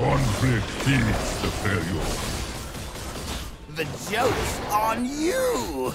Conflict feeds the failure. The joke's on you!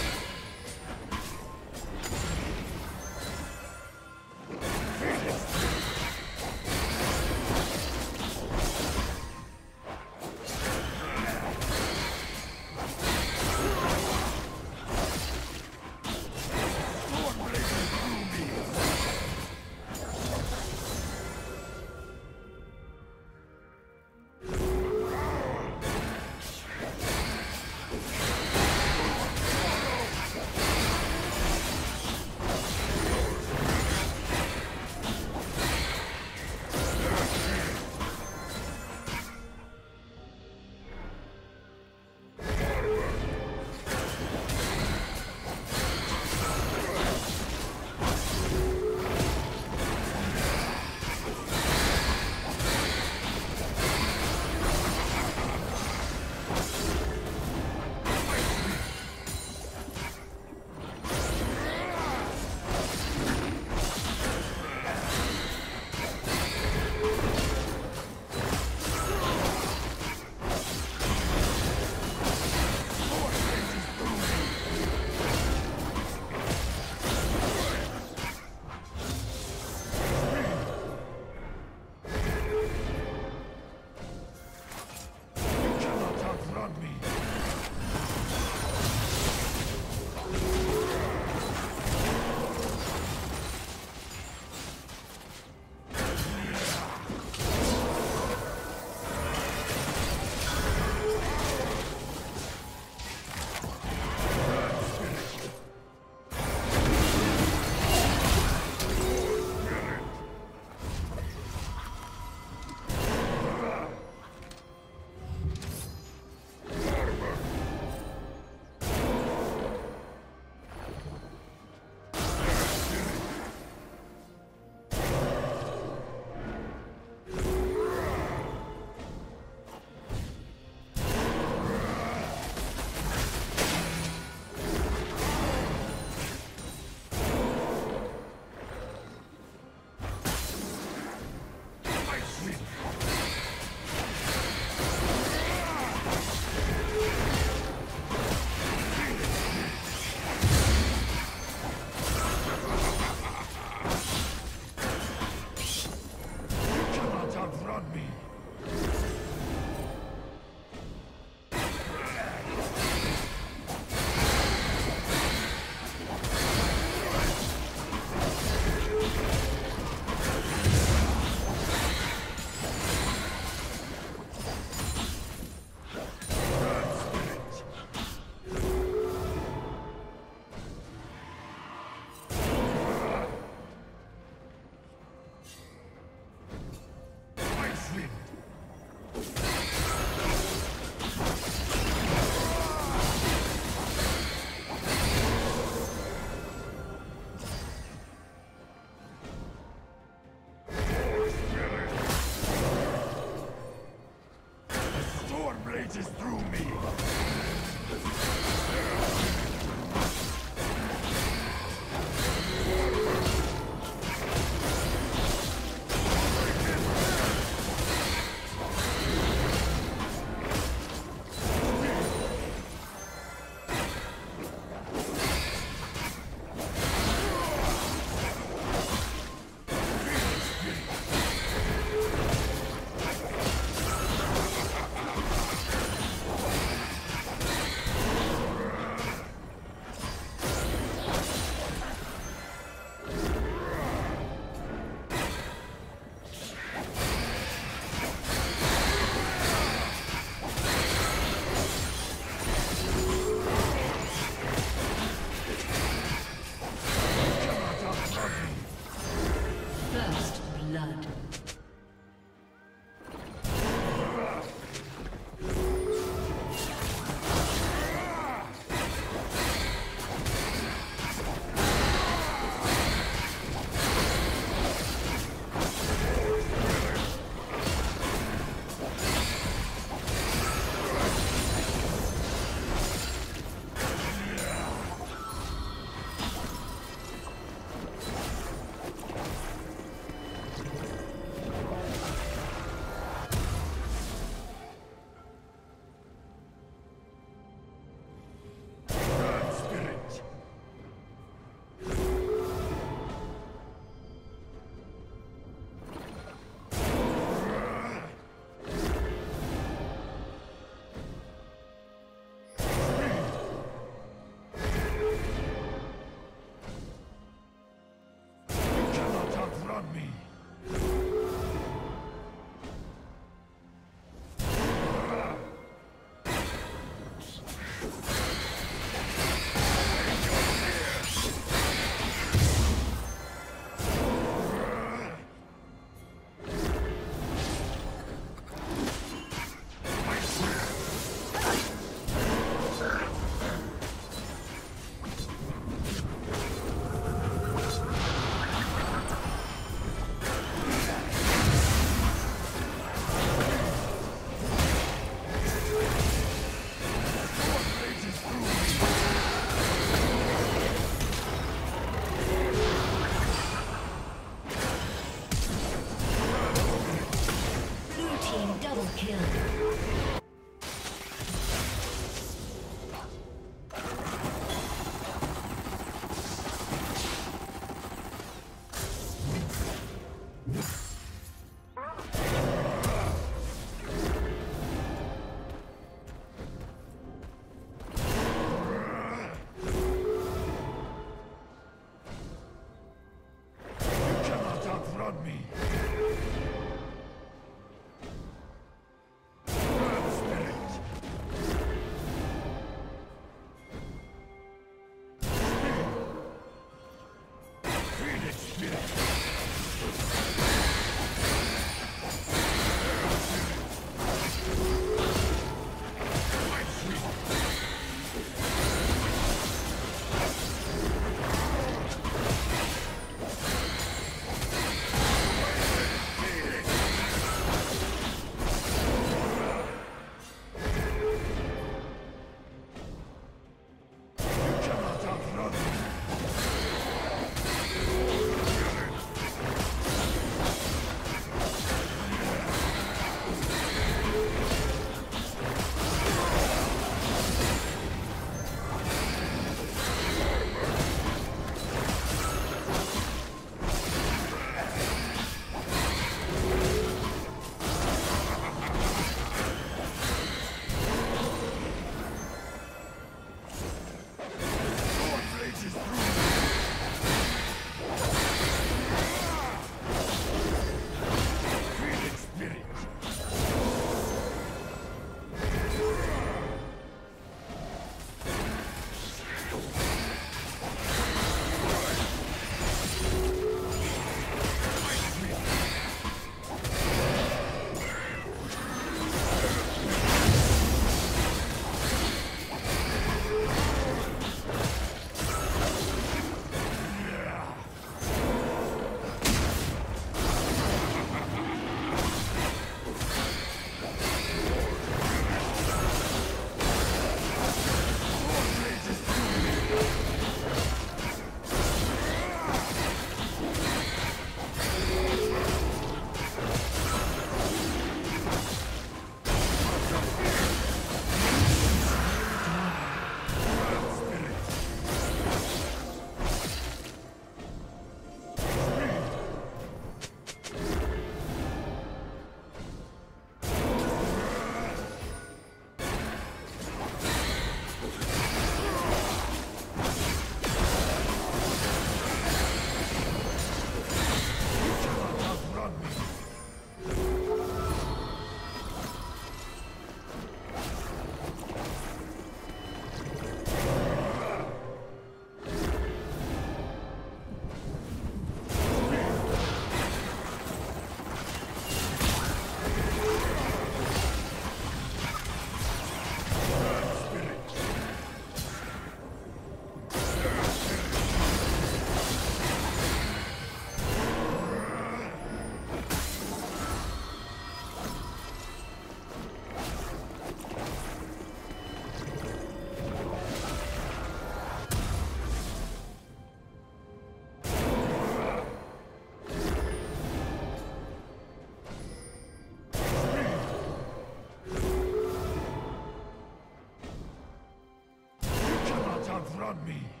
me.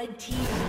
Red team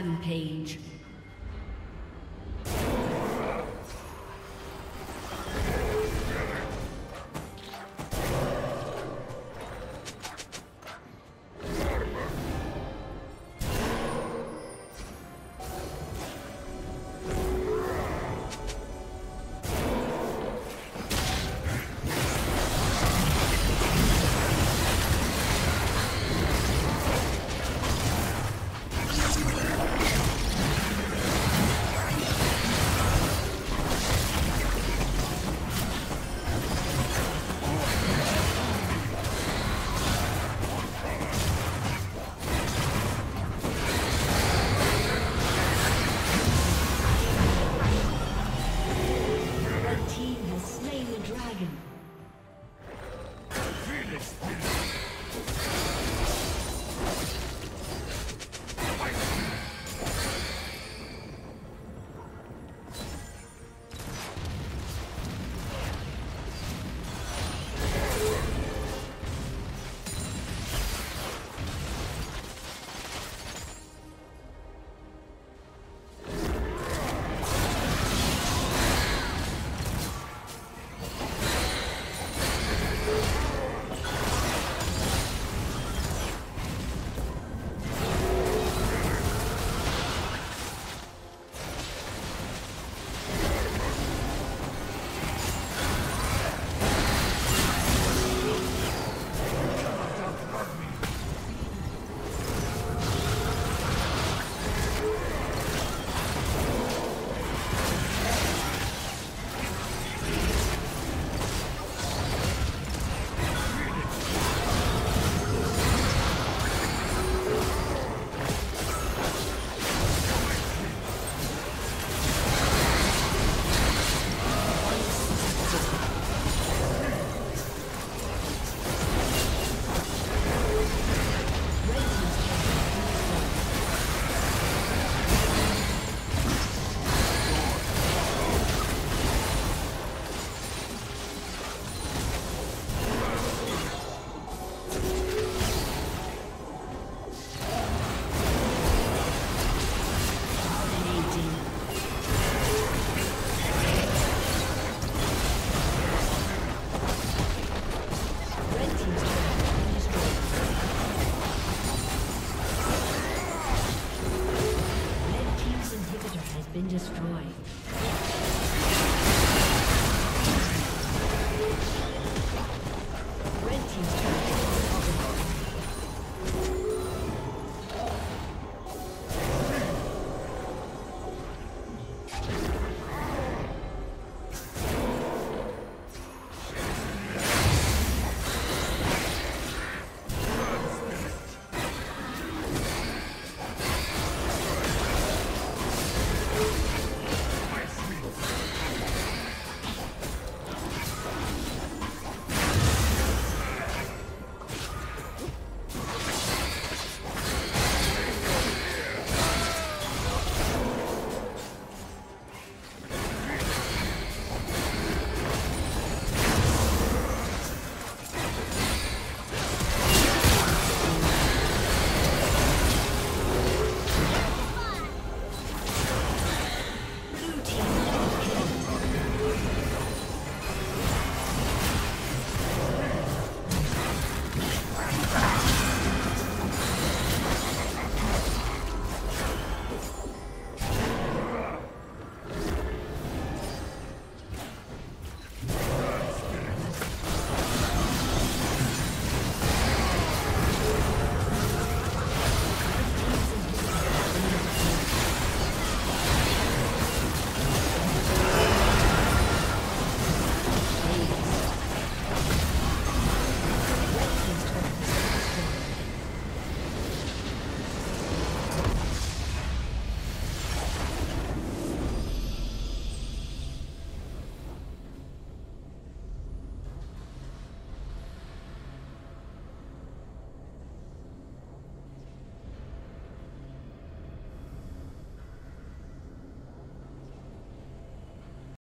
Rampage.